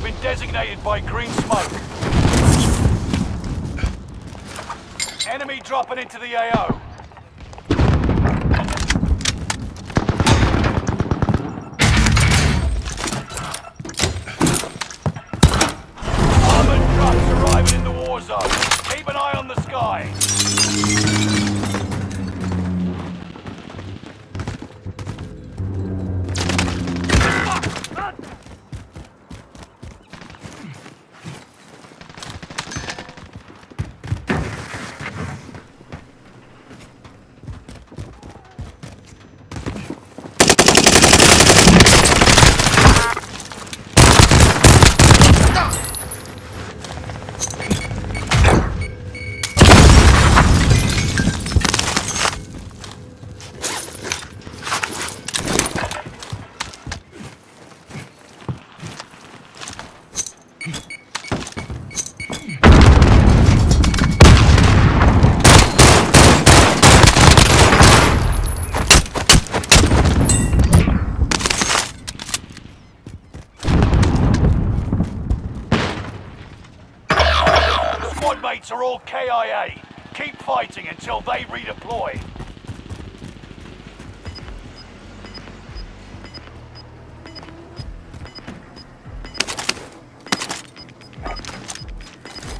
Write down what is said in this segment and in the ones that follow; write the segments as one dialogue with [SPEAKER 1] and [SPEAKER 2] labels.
[SPEAKER 1] have been designated by green smoke. Enemy dropping into the AO. Armored trucks arriving in the war zone. Keep an eye on the sky. Mates are all KIA. Keep fighting until they redeploy.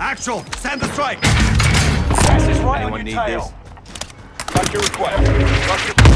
[SPEAKER 2] Actual, send the strike.
[SPEAKER 1] Gas is right
[SPEAKER 2] Anyone
[SPEAKER 1] on
[SPEAKER 2] need
[SPEAKER 1] your tail.
[SPEAKER 2] this?
[SPEAKER 1] Got your request. Got your...